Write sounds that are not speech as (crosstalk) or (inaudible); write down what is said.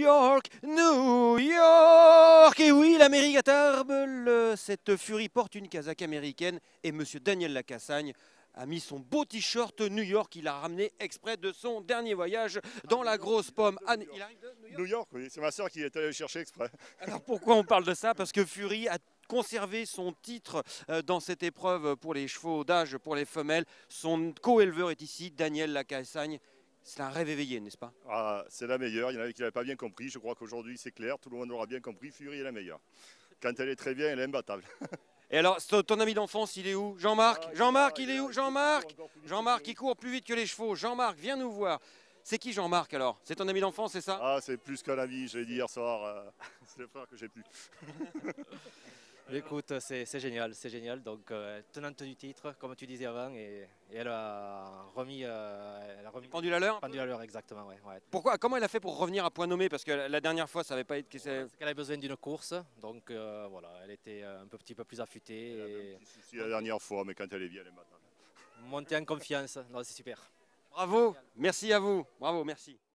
York, New York Et oui, l'Amérique à table, cette furie porte une casaque américaine et Monsieur Daniel Lacassagne a mis son beau t-shirt New York. Il a ramené exprès de son dernier voyage dans la grosse pomme. Il arrive de New York, oui. C'est ma soeur qui est allée le chercher exprès. Alors pourquoi on parle de ça? Parce que Fury a conservé son titre euh, dans cette épreuve pour les chevaux d'âge, pour les femelles. Son co-éleveur est ici, Daniel Lacassagne. C'est un rêve éveillé, n'est-ce pas? Ah, C'est la meilleure. Il y en avait qui n'avaient pas bien compris. Je crois qu'aujourd'hui, c'est clair. Tout le monde aura bien compris. Fury est la meilleure. Quand elle est très bien, elle est imbattable. Et alors, ton ami d'enfance, il est où? Jean-Marc? Ah, Jean-Marc, il est où Jean-Marc? Jean-Marc, il court plus vite que les chevaux. Jean-Marc, viens nous voir. C'est qui Jean-Marc alors? C'est ton ami d'enfance, c'est ça? Ah, c'est plus qu'un ami, je l'ai dit hier soir. Euh, (laughs) c'est le frère que j'ai plus. (laughs) Écoute, c'est génial, c'est génial. Donc, euh, tenante du titre, comme tu disais avant, et, elle a remis. Euh, elle a remis pendule à l'heure Pendule à l'heure, exactement, ouais, Pourquoi Comment elle a fait pour revenir à point nommé? Parce que la dernière fois, ça n'avait pas été. qu'elle avait besoin d'une course, donc euh, voilà, elle était un petit peu plus affûtée. Et... la dernière fois, mais quand elle est bien, elle est maintenant. Monter en confiance, c'est super. Bravo, merci à vous, bravo, merci.